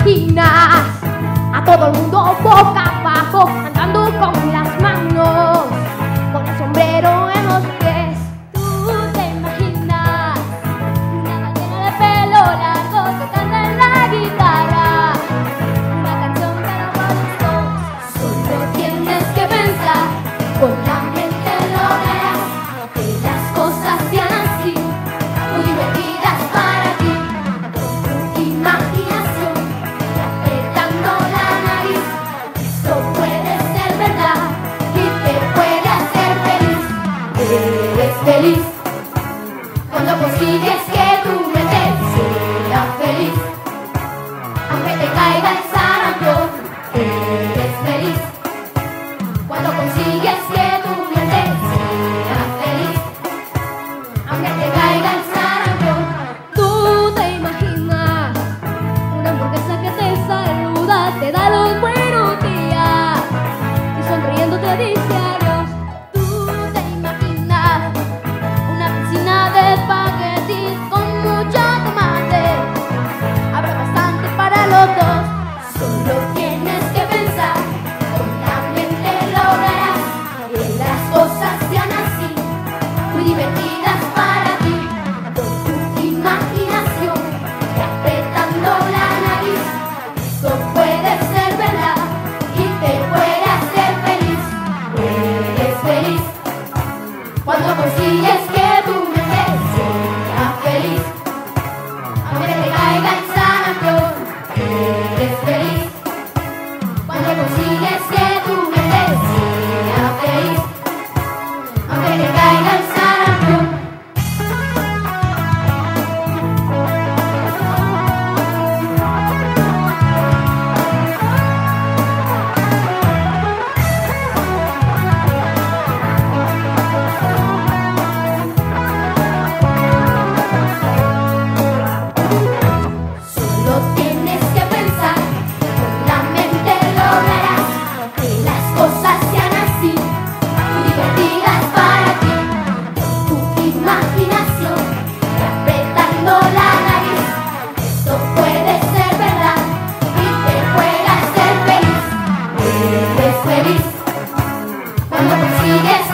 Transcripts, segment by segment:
imaginas a todo el mundo boca abajo. Feliz feliz. Cuando consigues que feliz. Cuando consigues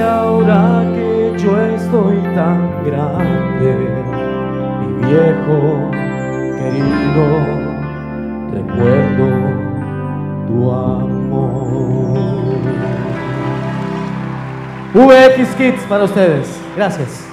ahora que yo estoy tan grande, mi viejo querido, recuerdo tu amor. VX Kids para ustedes. Gracias.